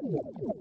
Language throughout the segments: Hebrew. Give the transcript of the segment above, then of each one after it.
you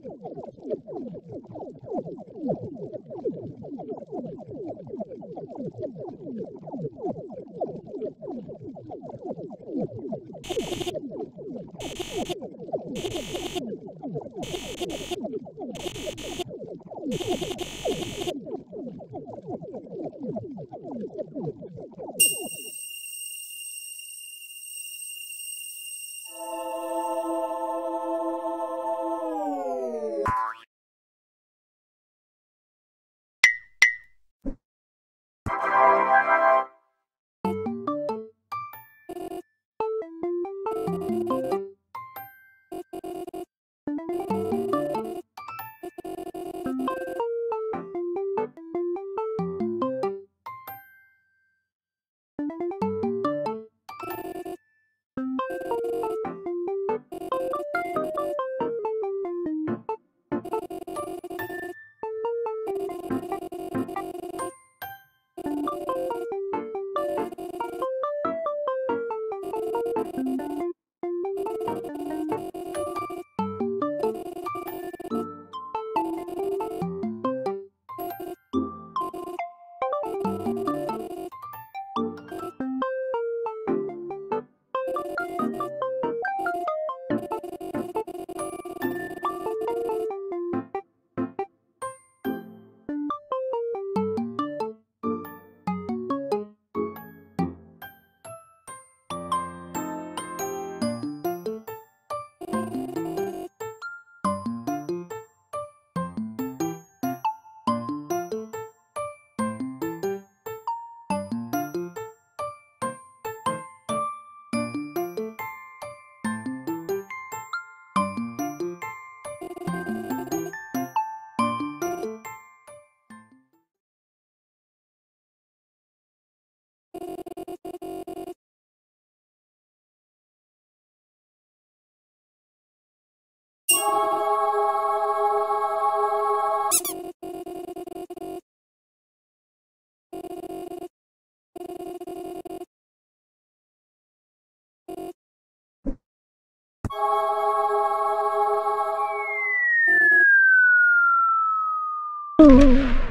嗯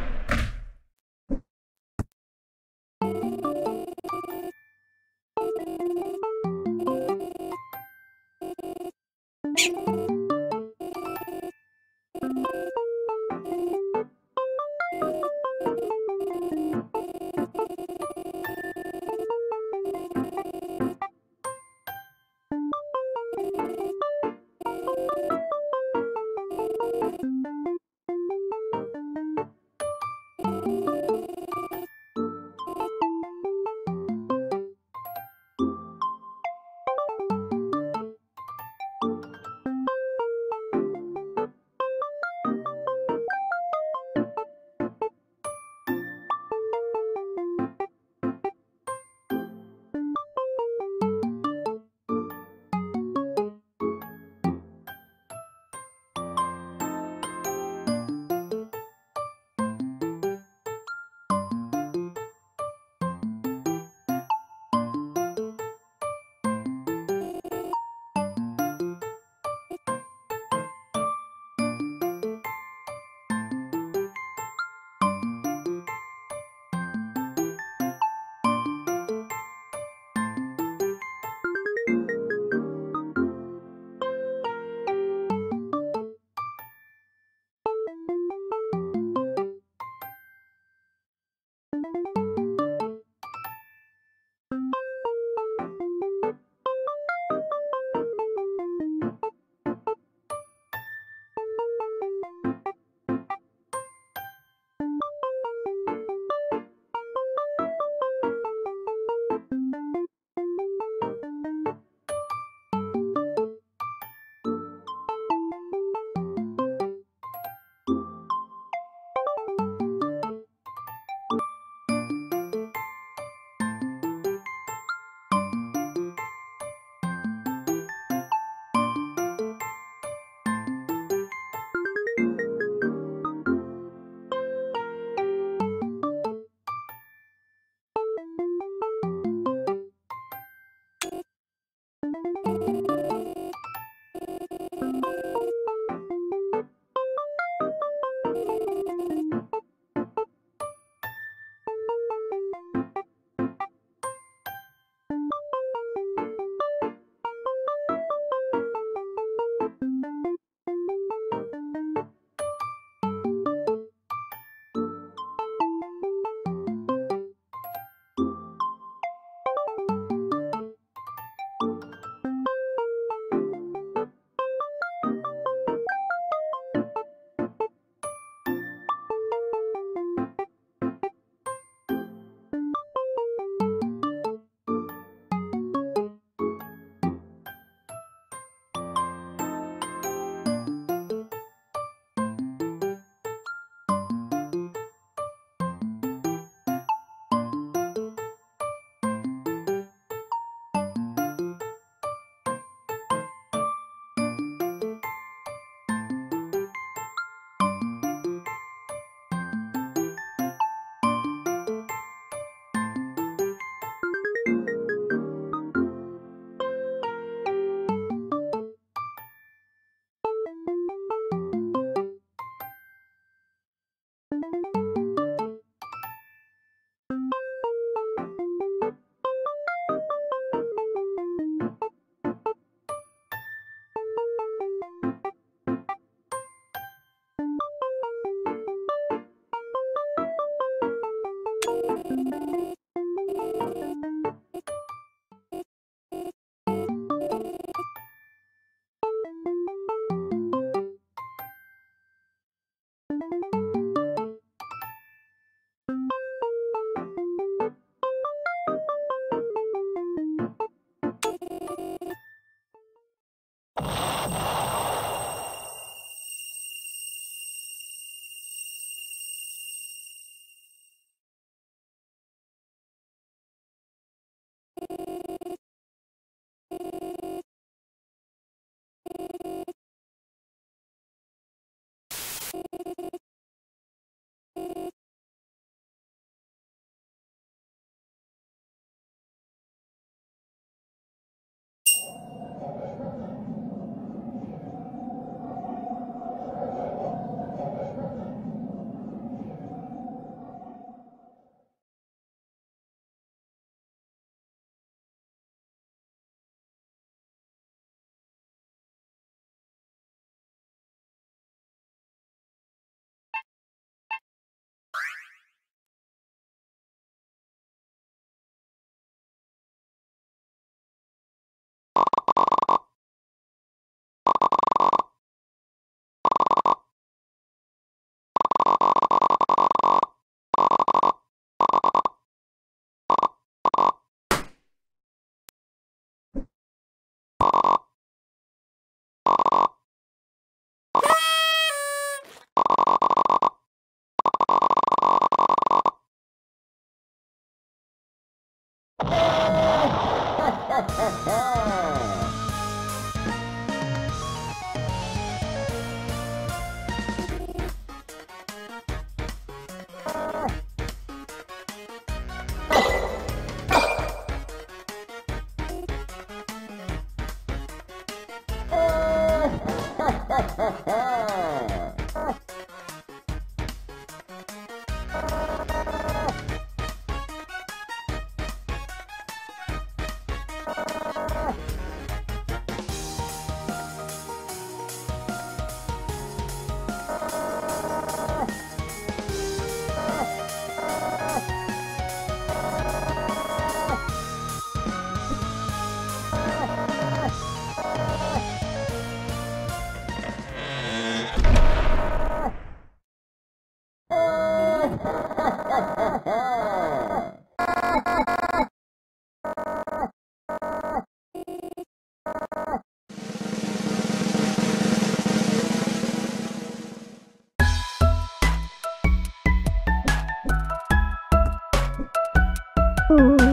Ooh.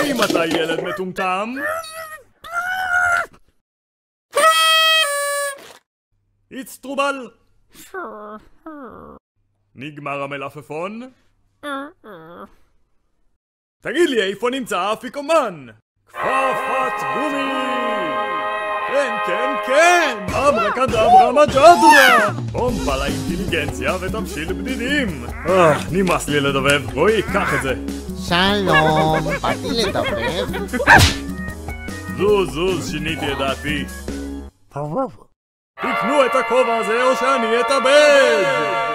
האם אתה ילד מטומטם? איצטרובל! נגמר המלפפון? תגיד לי, איפה נמצא האפיקומן? כפפת גומי! כן, כן, כן! אברקדברה מג'דרה! פומפה לאינטליגנציה ותבשיל בדידים! אה, נמאס לי לדובב, רועי, קח את זה! שלום, באתי לדבר. זוז, זוז, שיניתי את דעתי. תקנו את הכובע הזה או שאני אתאבד!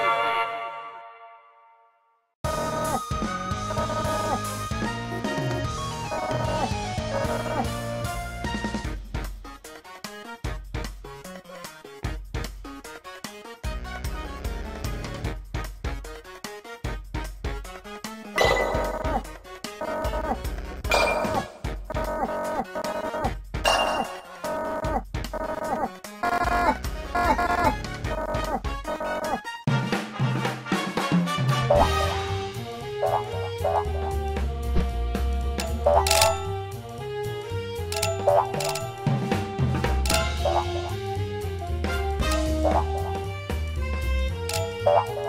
Bye.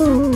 Ooh.